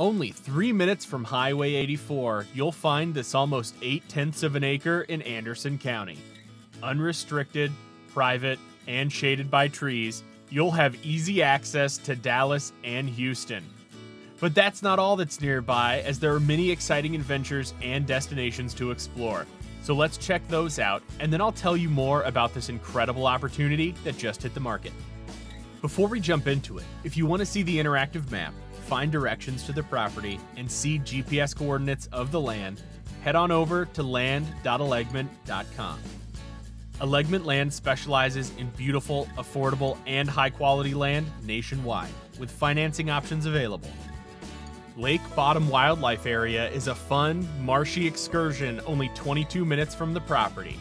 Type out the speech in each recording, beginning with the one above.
Only three minutes from Highway 84, you'll find this almost eight tenths of an acre in Anderson County. Unrestricted, private, and shaded by trees, you'll have easy access to Dallas and Houston. But that's not all that's nearby, as there are many exciting adventures and destinations to explore. So let's check those out, and then I'll tell you more about this incredible opportunity that just hit the market. Before we jump into it, if you want to see the interactive map, find directions to the property, and see GPS coordinates of the land, head on over to land.elegment.com. Elegment Land specializes in beautiful, affordable, and high quality land nationwide, with financing options available. Lake Bottom Wildlife Area is a fun, marshy excursion only 22 minutes from the property.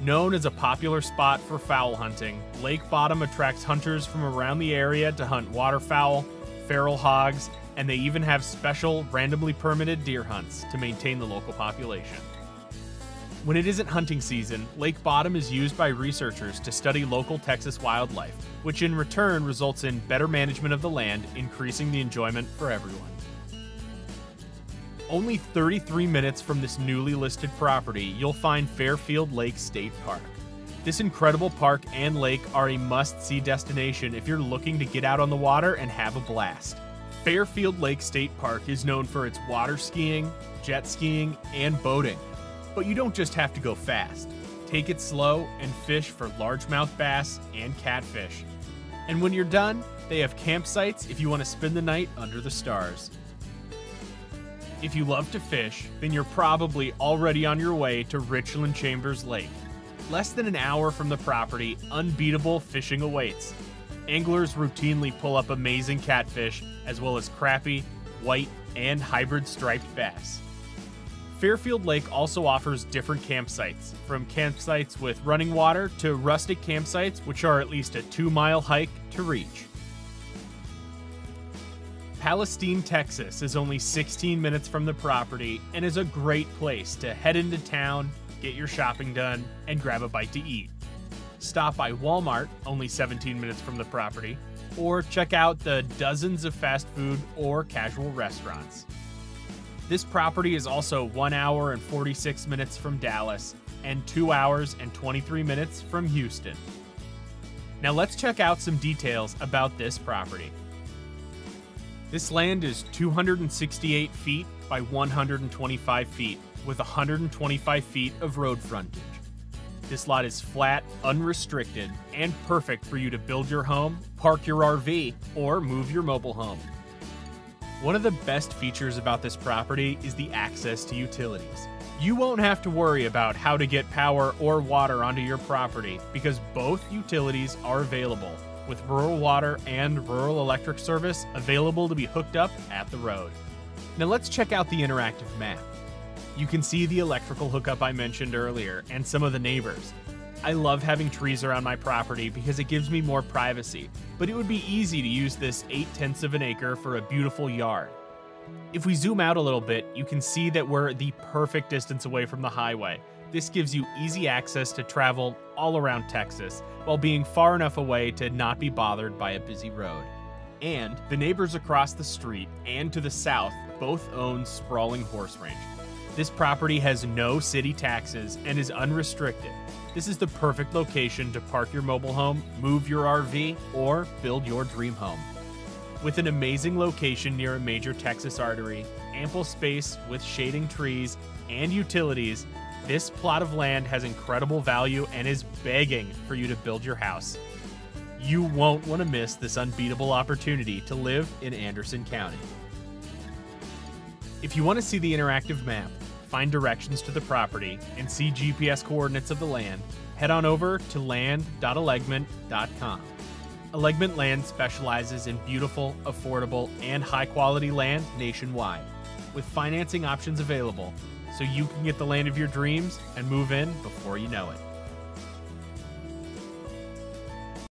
Known as a popular spot for fowl hunting, Lake Bottom attracts hunters from around the area to hunt waterfowl, feral hogs, and they even have special, randomly permitted deer hunts to maintain the local population. When it isn't hunting season, Lake Bottom is used by researchers to study local Texas wildlife, which in return results in better management of the land, increasing the enjoyment for everyone. Only 33 minutes from this newly listed property, you'll find Fairfield Lake State Park. This incredible park and lake are a must see destination if you're looking to get out on the water and have a blast. Fairfield Lake State Park is known for its water skiing, jet skiing, and boating. But you don't just have to go fast. Take it slow and fish for largemouth bass and catfish. And when you're done, they have campsites if you want to spend the night under the stars. If you love to fish, then you're probably already on your way to Richland Chambers Lake. Less than an hour from the property, unbeatable fishing awaits. Anglers routinely pull up amazing catfish, as well as crappie, white, and hybrid striped bass. Fairfield Lake also offers different campsites, from campsites with running water to rustic campsites, which are at least a two mile hike to reach. Palestine, Texas is only 16 minutes from the property and is a great place to head into town, get your shopping done, and grab a bite to eat. Stop by Walmart, only 17 minutes from the property, or check out the dozens of fast food or casual restaurants. This property is also 1 hour and 46 minutes from Dallas and 2 hours and 23 minutes from Houston. Now let's check out some details about this property. This land is 268 feet by 125 feet with 125 feet of road frontage. This lot is flat, unrestricted, and perfect for you to build your home, park your RV, or move your mobile home. One of the best features about this property is the access to utilities. You won't have to worry about how to get power or water onto your property because both utilities are available, with rural water and rural electric service available to be hooked up at the road. Now let's check out the interactive map. You can see the electrical hookup I mentioned earlier and some of the neighbors. I love having trees around my property because it gives me more privacy, but it would be easy to use this 8 tenths of an acre for a beautiful yard. If we zoom out a little bit, you can see that we're the perfect distance away from the highway. This gives you easy access to travel all around Texas while being far enough away to not be bothered by a busy road. And the neighbors across the street and to the south both own sprawling horse ranches. This property has no city taxes and is unrestricted. This is the perfect location to park your mobile home, move your RV, or build your dream home. With an amazing location near a major Texas artery, ample space with shading trees, and utilities, this plot of land has incredible value and is begging for you to build your house. You won't want to miss this unbeatable opportunity to live in Anderson County. If you want to see the interactive map, find directions to the property, and see GPS coordinates of the land, head on over to land.elegment.com. Elegment Land specializes in beautiful, affordable, and high quality land nationwide, with financing options available so you can get the land of your dreams and move in before you know it.